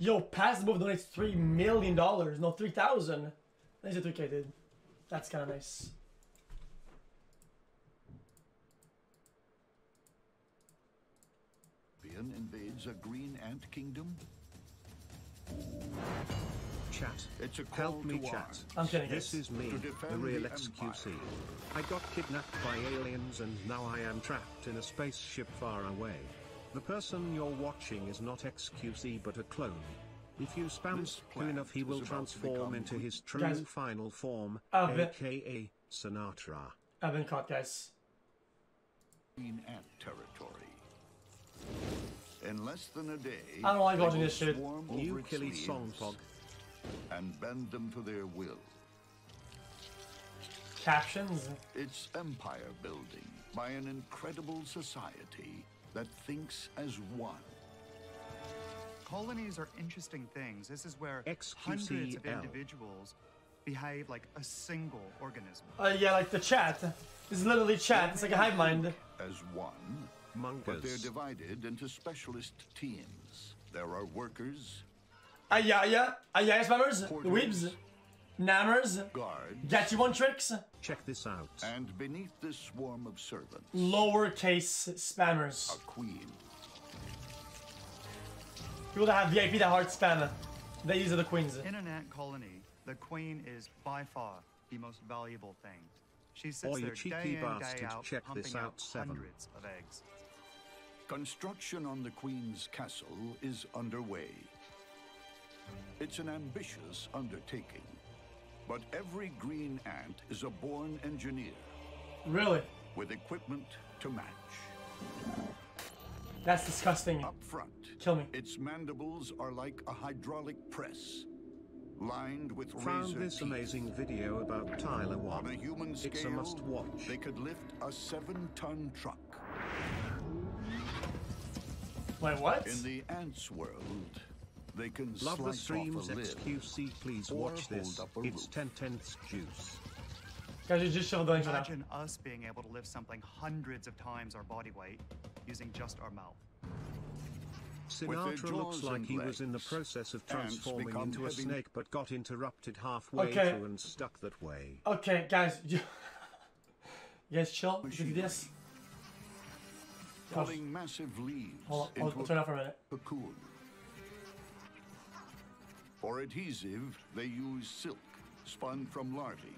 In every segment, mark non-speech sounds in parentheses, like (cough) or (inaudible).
Yo, pass the move donates three million dollars. No, three thousand. Thanks to 3K, dude. That's kind of nice. Scorpion invades a green ant kingdom? Chat. It's a call Help me to chat. arms. I'm kidding, This is me, the real the XQC. Empire. I got kidnapped by aliens and now I am trapped in a spaceship far away. The person you're watching is not XQC but a clone. If you spam This enough he will is about to transform into his true Guys. final form, but- aka Sinatra. I've been caught, guys. Green ant territory. In less than a day, I don't like they watching will this shit. New over its Killy song leaves and bend them to their will. Captions. It's empire building by an incredible society that thinks as one. Colonies are interesting things. This is where XQCL. hundreds of individuals behave like a single organism. Uh, yeah, like the chat. This is literally chat. It's like a hive mind. As one, but they're divided into specialist teams. There are workers, Ayaya. Ayaya spammers. Porters. Weebs. Nammers. guards, Get you one tricks. Check this out. and beneath this swarm of servants, Lowercase spammers. a queen. People that have VIP that hard spam. These are the queens. In an ant colony, the queen is by far the most valuable thing. She sits Oi, you there cheeky day in, day out, check pumping this out out, seven. hundreds of eggs. Construction on the Queen's castle is underway. It's an ambitious undertaking, but every green ant is a born engineer Really? with equipment to match. That's disgusting. Up front, Kill me. its mandibles are like a hydraulic press, lined with Found razor this teeth. amazing video about Tyler On a One. human scale, It's a must watch. they could lift a seven-ton truck. Wait, what? In the ants' world, they can Love the streams off a. XQC, please watch this. hold up a It's roof. 10 tenths juice. Guys, just shoveled the link for that. Imagine us being able to lift something hundreds of times our body weight using just our mouth. Sinatra looks like and he was in the process of transforming become into a snake but got interrupted halfway Okay. through and stuck that way. Okay, guys. (laughs) You, you guys chill. Look at this. pulling massive leaves Hold on, I'll, I'll turn off for a minute. For adhesive, they use silk spun from larvae,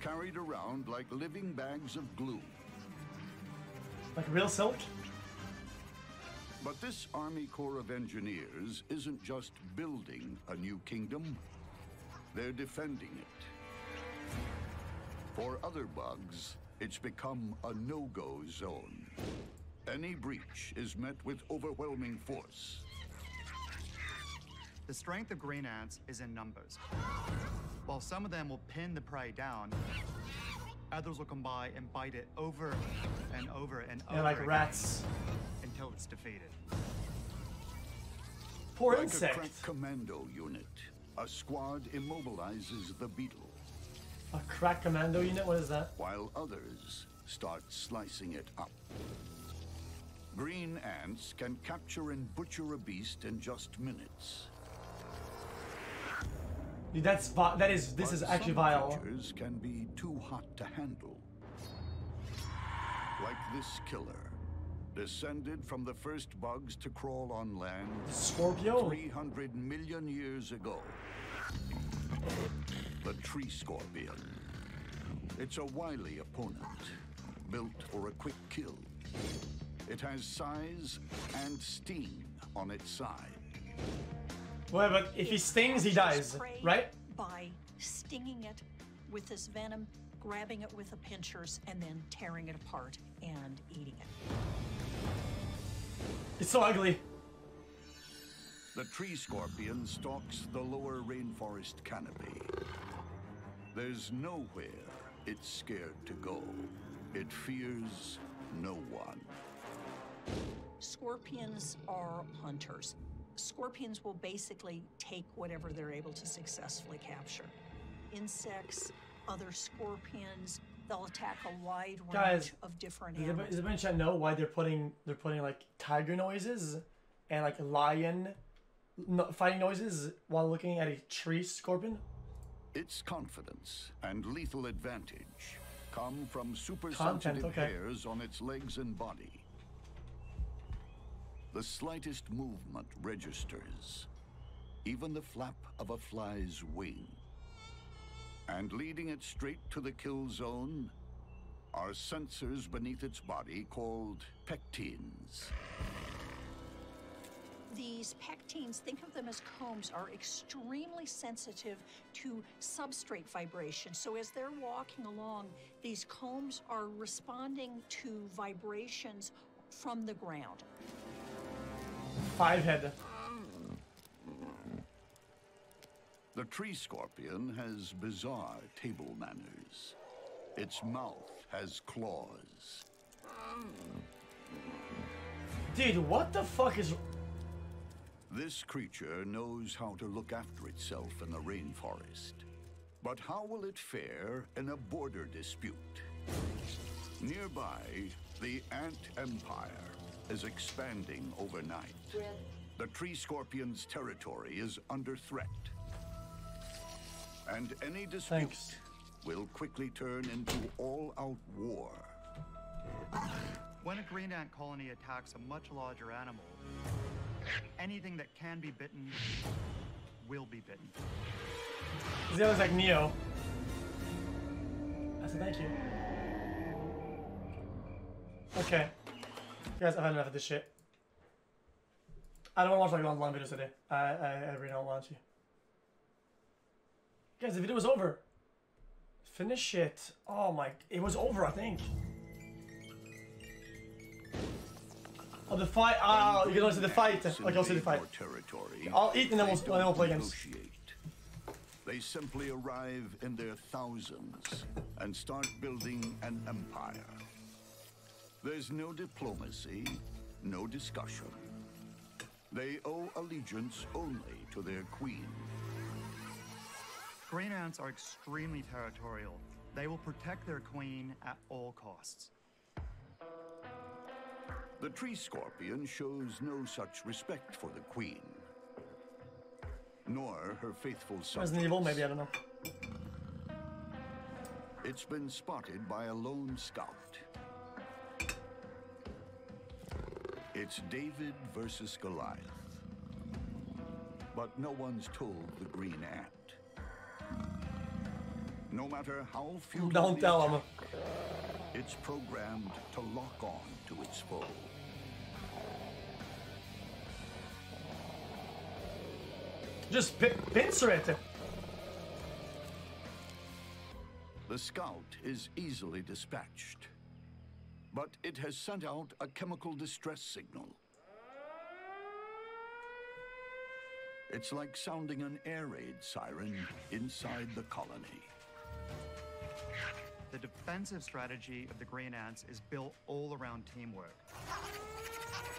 carried around like living bags of glue. Like real silk? But this Army Corps of Engineers isn't just building a new kingdom, they're defending it. For other bugs, it's become a no-go zone. Any breach is met with overwhelming force. The strength of green ants is in numbers. While some of them will pin the prey down, others will come by and bite it over and over and over Yeah, like again rats. until it's defeated. Poor like insect. a crack commando unit, a squad immobilizes the beetle, A crack commando unit? What is that? while others start slicing it up. Green ants can capture and butcher a beast in just minutes. Dude, that's that is this But is actually some vile. creatures can be too hot to handle. Like this killer, descended from the first bugs to crawl on land Scorpio. 300 million years ago. The tree scorpion. It's a wily opponent, built for a quick kill. It has size and sting on its side. Well, but if he stings, he dies, right? By stinging it with this venom, grabbing it with the pinchers, and then tearing it apart and eating it. It's so ugly. The tree scorpion stalks the lower rainforest canopy. There's nowhere it's scared to go. It fears no one. Scorpions are hunters. Scorpions will basically take whatever they're able to successfully capture. Insects, other scorpions, they'll attack a wide range Guys, of different Does animals. anybody, does anybody in chat know why they're putting they're putting like tiger noises and like lion no, fighting noises while looking at a tree scorpion? Its confidence and lethal advantage come from Content, supersensitive okay. hairs on its legs and body. The slightest movement registers, even the flap of a fly's wing. And leading it straight to the kill zone are sensors beneath its body called pectines. These pectines, think of them as combs, are extremely sensitive to substrate vibration. So as they're walking along, these combs are responding to vibrations from the ground. Five head. The tree scorpion has bizarre table manners. Its mouth has claws. Dude, what the fuck is. This creature knows how to look after itself in the rainforest. But how will it fare in a border dispute? Nearby, the Ant Empire is expanding overnight. The tree scorpion's territory is under threat. And any dispute Thanks. will quickly turn into all-out war. When a green ant colony attacks a much larger animal, anything that can be bitten will be bitten. This guy looks like Neo. I said thank you. Okay. Guys, I've had enough of this shit. I don't want to watch like long, long videos today. I, I, I really don't want to. Guys, the video was over. Finish it. Oh my, it was over, I think. Oh, the fight. Ah, you can only see the fight. Okay, I'll see the fight. territory, I'll eat and then we'll- then we'll play games. They simply arrive in their thousands and start building an empire. There's no diplomacy, no discussion. They owe allegiance only to their queen. Green ants are extremely territorial. They will protect their queen at all costs. The tree scorpion shows no such respect for the queen, nor her faithful Resident Evil, maybe, I don't know. It's been spotted by a lone scout. It's David versus Goliath. But no one's told the green ant. No matter how few Don't tell him. it's programmed to lock on to its foe. Just pi pincer it. The scout is easily dispatched, but it has sent out a chemical distress signal. It's like sounding an air raid siren inside the colony. The defensive strategy of the green ants is built all around teamwork.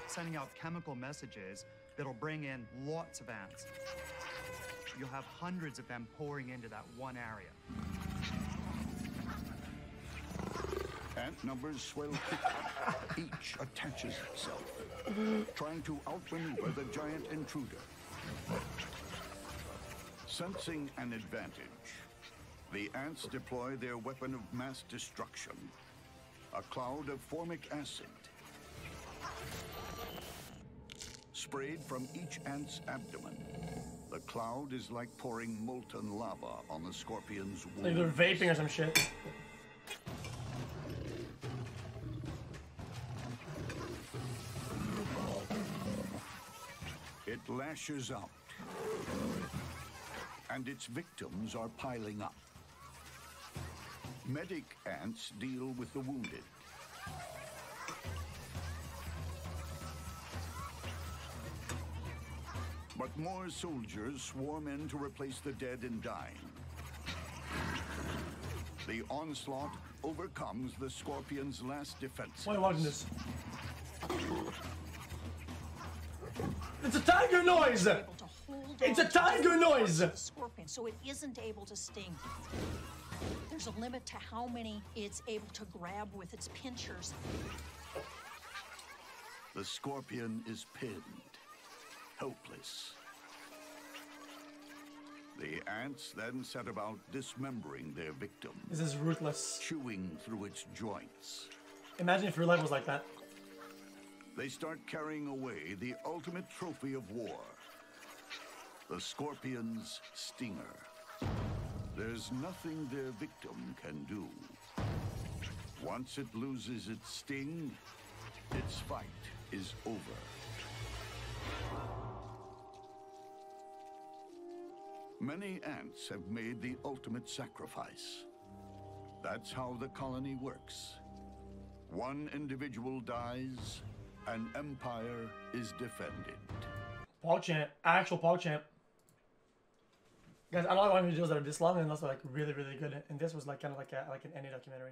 Sending out chemical messages that'll bring in lots of ants. You'll have hundreds of them pouring into that one area. Ant numbers swell quickly. (laughs) Each attaches itself, trying to outmaneuver the giant intruder. Sensing an advantage, the ants deploy their weapon of mass destruction, a cloud of formic acid. Sprayed from each ant's abdomen, the cloud is like pouring molten lava on the scorpion's Like they're vaping or some shit. It lashes out. And its victims are piling up. Medic ants deal with the wounded. But more soldiers swarm in to replace the dead and dying. The onslaught overcomes the scorpion's last defense. Why are you watching this? It's a tiger noise! able to hold It's a tiger noise! the Scorpion, so it isn't able to sting. There's a limit to how many it's able to grab with its pinchers. The scorpion is pinned, helpless, The ants then set about dismembering their victim, This is ruthless. chewing through its joints. Imagine if your life was like that. They start carrying away the ultimate trophy of war the scorpion's stinger. There's nothing their victim can do. Once it loses its sting, its fight is over. Many ants have made the ultimate sacrifice. That's how the colony works. One individual dies, an empire is defended. PogChamp, actual PogChamp. Guys, I don't like watching videos that are this long unless they're like really, really good. And this was like kind of like a, like an any documentary.